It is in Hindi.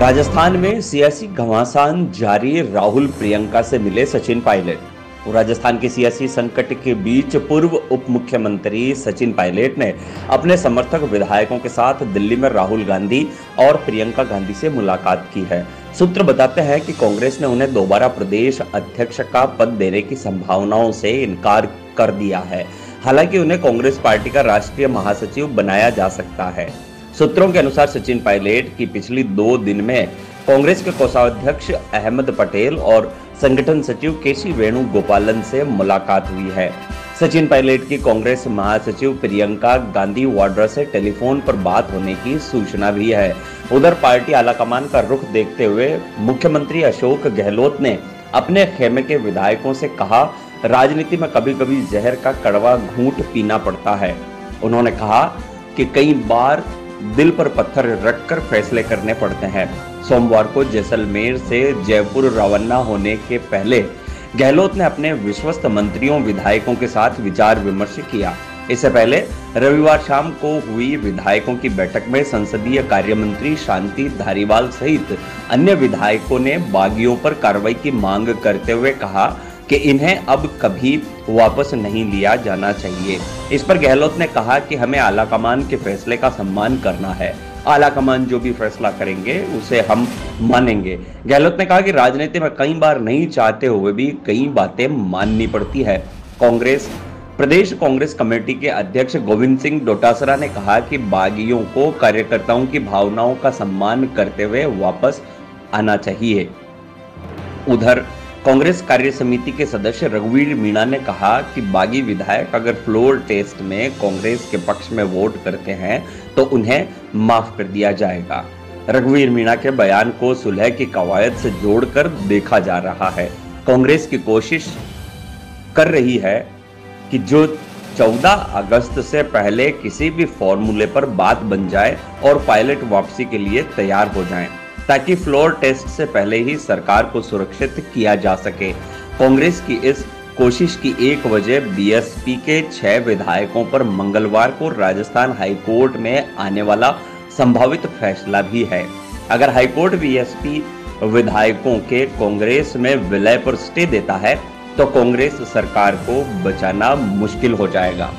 राजस्थान में सियासी घमासान जारी, राहुल प्रियंका से मिले सचिन पायलट। राजस्थान के सियासी संकट के बीच पूर्व उप मुख्यमंत्री सचिन पायलट ने अपने समर्थक विधायकों के साथ दिल्ली में राहुल गांधी और प्रियंका गांधी से मुलाकात की है। सूत्र बताते हैं कि कांग्रेस ने उन्हें दोबारा प्रदेश अध्यक्ष का पद देने की संभावनाओं से इनकार कर दिया है। हालाँकि उन्हें कांग्रेस पार्टी का राष्ट्रीय महासचिव बनाया जा सकता है। सूत्रों के अनुसार सचिन पायलट की पिछली दो दिन में कांग्रेस के कोषाध्यक्ष अहमद पटेल और संगठन सचिव केसी वेणुगोपालन से मुलाकात हुई है। सचिन पायलट की कांग्रेस महासचिव प्रियंका गांधी वाड्रा से टेलीफोन पर बात होने की सूचना भी है। उधर पार्टी आलाकमान का रुख देखते हुए मुख्यमंत्री अशोक गहलोत ने अपने खेमे के विधायकों से कहा, राजनीति में कभी कभी जहर का कड़वा घूट पीना पड़ता है। उन्होंने कहा कि कई बार दिल पर पत्थर रखकर फैसले करने पड़ते हैं। सोमवार को जैसलमेर से जयपुर रवाना होने के पहले गहलोत ने अपने विश्वस्त मंत्रियों, विधायकों के साथ विचार विमर्श किया। इससे पहले रविवार शाम को हुई विधायकों की बैठक में संसदीय कार्य मंत्री शांति धारीवाल सहित अन्य विधायकों ने बागियों पर कार्रवाई की मांग करते हुए कहा कि इन्हें अब कभी वापस नहीं लिया जाना चाहिए। इस पर गहलोत ने कहा कि हमें आला कमान के फैसले का सम्मान करना है। आला कमान जो भी फैसला करेंगे, उसे हम मानेंगे। गहलोत ने कहा कि राजनीति में कई बार नहीं चाहते हुए भी कई बातें माननी पड़ती है। कांग्रेस, प्रदेश कांग्रेस कमेटी के अध्यक्ष गोविंद सिंह डोटासरा ने कहा कि बागियों को कार्यकर्ताओं की भावनाओं का सम्मान करते हुए वापस आना चाहिए। उधर कांग्रेस कार्य समिति के सदस्य रघुवीर मीणा ने कहा कि बागी विधायक अगर फ्लोर टेस्ट में कांग्रेस के पक्ष में वोट करते हैं तो उन्हें माफ़ कर दिया जाएगा रघुवीर मीणा के बयान को सुलह की कवायद से जोड़कर देखा जा रहा है कांग्रेस की कोशिश कर रही है कि जो 14 अगस्त से पहले किसी भी फॉर्मूले पर बात बन जाए और पायलट वापसी के लिए तैयार हो जाएँ। ताकि फ्लोर टेस्ट से पहले ही सरकार को सुरक्षित किया जा सके। कांग्रेस की इस कोशिश की एक वजह बीएसपी के छह विधायकों पर मंगलवार को राजस्थान हाईकोर्ट में आने वाला संभावित फैसला भी है। अगर हाईकोर्ट बीएसपी विधायकों के कांग्रेस में विलय पर स्टे देता है तो कांग्रेस सरकार को बचाना मुश्किल हो जाएगा।